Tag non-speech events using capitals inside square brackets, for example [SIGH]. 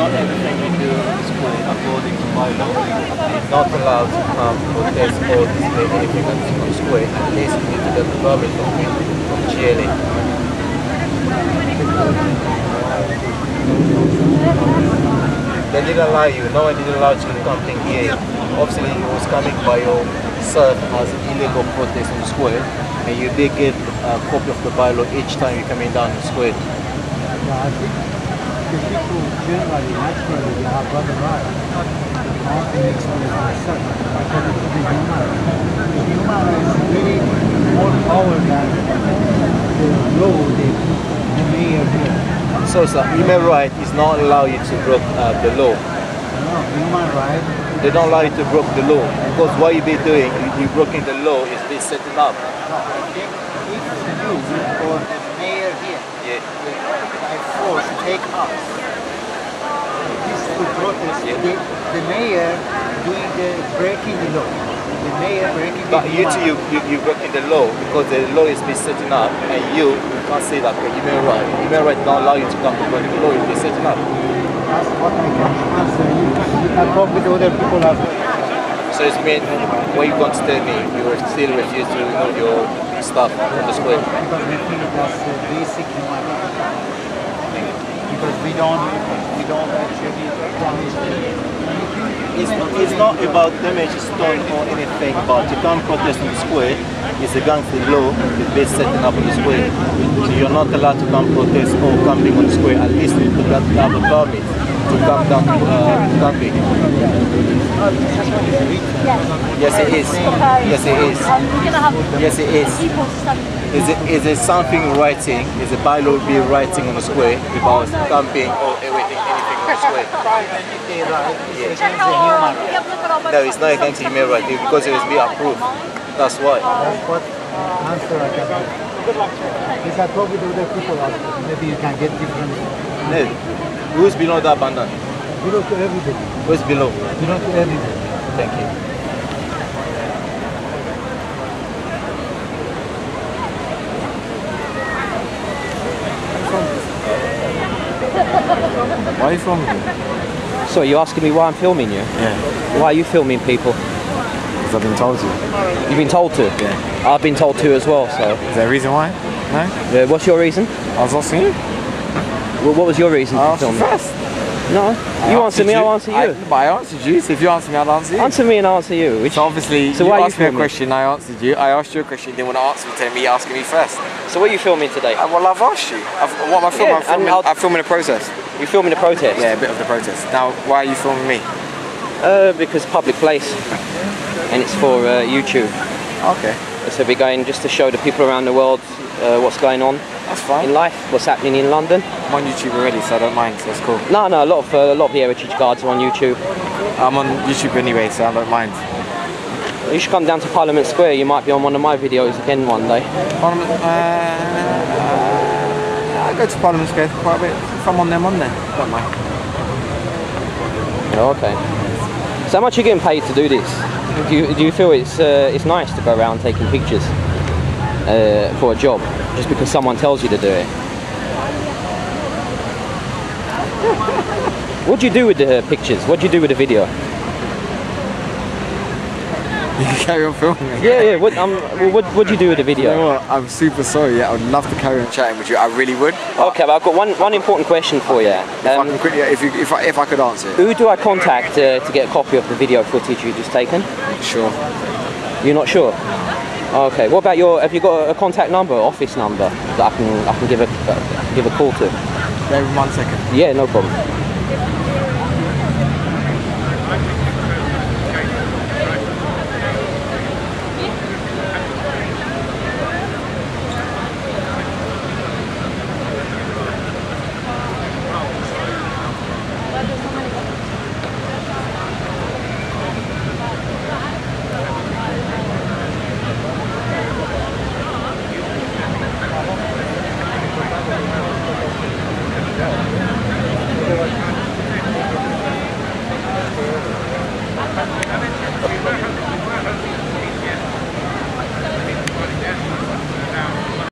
not everything we do in school according to bylaw. It's not allowed to come protest or display anything on the school. The from, GLA. They didn't allow you, no one didn't allow you to come in here. Obviously it was coming by yourself as illegal protest on the square and you did get a copy of the bylaw each time you're coming down the square. Yeah, I think the people generally, naturally, they have the right not to express themselves according to the human. The human is really more power than the law, the, the mayor here. So sir, human right is not allow you to break uh, the law. No, human right, They don't allow you to break the law because what you be doing, you, you breaking the law is be setting up. no, if, if you or the mayor here Yeah. by force take us peaceful protest, Yeah. the, the mayor doing the breaking the law. The mayor breaking But you two, you, you, you breaking the law because the law is be setting up and you can't say that okay, human right. Human right don't allow you to come to break the law, it's be setting up. That's what I can answer you. You can talk with other people as well. So it's mean, what you going to tell me, you will still refuse to remove your stuff from the square. Because we think that's the basic human right. Because we don't, we don't actually anything. It's not, it's not about damage done or anything, but you can't protest in the square It's against the law that's been setting up on the square. So you're not allowed to come protest or camping on the square. At least you have a permit to come down to uh. Yes, it is. Yes, it is. Yes, it is. Is it, is it something writing? Is a bylaw be writing on the square about camping or everything, anything on the square? They right, it's against the human right. No, it's not against human rights because it was be approved. That's why. That's what answer I can give. You can talk with other people. Maybe you can get different. No. Who's below that abandon? Below to everybody. Who's below? Belong to everybody. Thank you. Why are you filming me? So you're asking me why I'm filming you? Yeah, Why are you filming people? because I've been told to. You've been told to? Yeah. I've been told to as well, so. Is there a reason why? No? Uh, what's your reason? I was asking you. Wh- What was your reason I for asked filming? first. No. I You answer me, I'll answer you. I, but I answered you, so if you answer me, I'll answer you. Answer me and I'll answer you. Which, So obviously, So you why are you asked me a question, I answered you. I asked you a question, you didn't want to answer me, telling me asking me first. so what are you filming today? Uh, well, I've asked you. I've, what am I filming? Yeah, I'm, filming I'm filming a protest. You're filming a protest? Yeah, a bit of the protest. Now, why are you filming me? Uh, because public place. And it's for uh, YouTube. Okay, So we're going just to show the people around the world uh, what's going on that's fine. in life, what's happening in London. I'm on YouTube already, so I don't mind, so it's cool. No, no, a lot of uh, a lot of the heritage guards are on YouTube. I'm on YouTube anyway, so I don't mind. You should come down to Parliament Square. You might be on one of my videos again one day. Parliament, uh, I go to Parliament Square quite a bit. If I'm on there, I'm on there. Don't mind. Oh, okay. So how much are you getting paid to do this? Do you, do you feel it's uh, it's nice to go around taking pictures uh, for a job just because someone tells you to do it? What do you do with the pictures? What do you do with the video? [LAUGHS] You can carry on filming. Yeah, yeah. What um, what what do you do with the You know video? I'm super sorry. Yeah, I would love to carry on chatting with you. I really would. Okay, but I've got one one important question for you. If I Um, can quickly, if, you, if, I, if I could answer it. who do I contact uh, to get a copy of the video footage you just taken? Sure. You're not sure. Okay. What about your? Have you got a contact number, office number that I can I can give a uh, give a call to? With one second. Yeah, no problem.